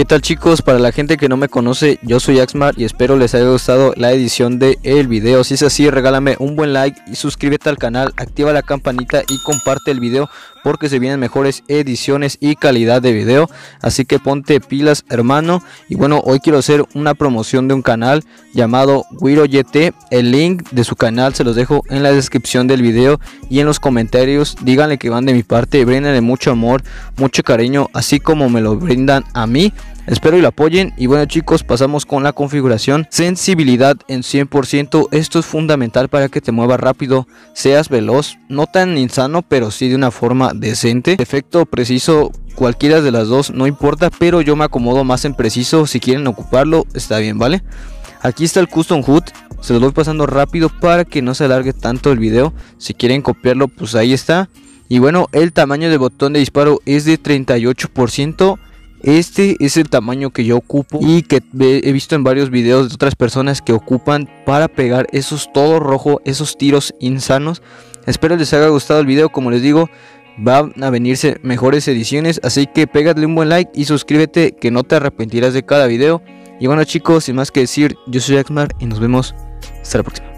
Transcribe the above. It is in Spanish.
¿Qué tal chicos? Para la gente que no me conoce, yo soy Axmar y espero les haya gustado la edición de el video. Si es así, regálame un buen like y suscríbete al canal, activa la campanita y comparte el video porque se vienen mejores ediciones y calidad de video. Así que ponte pilas hermano. Y bueno, hoy quiero hacer una promoción de un canal llamado YT. El link de su canal se los dejo en la descripción del video y en los comentarios. Díganle que van de mi parte, bríndenle mucho amor, mucho cariño, así como me lo brindan a mí. Espero y lo apoyen. Y bueno chicos, pasamos con la configuración. Sensibilidad en 100%. Esto es fundamental para que te muevas rápido, seas veloz. No tan insano, pero sí de una forma decente. Efecto preciso, cualquiera de las dos, no importa. Pero yo me acomodo más en preciso. Si quieren ocuparlo, está bien, ¿vale? Aquí está el Custom HUD. Se lo voy pasando rápido para que no se alargue tanto el video. Si quieren copiarlo, pues ahí está. Y bueno, el tamaño del botón de disparo es de 38%. Este es el tamaño que yo ocupo y que he visto en varios videos de otras personas que ocupan para pegar esos todo rojo, esos tiros insanos. Espero les haya gustado el video, como les digo, van a venirse mejores ediciones, así que pégale un buen like y suscríbete que no te arrepentirás de cada video. Y bueno chicos, sin más que decir, yo soy Axmar y nos vemos hasta la próxima.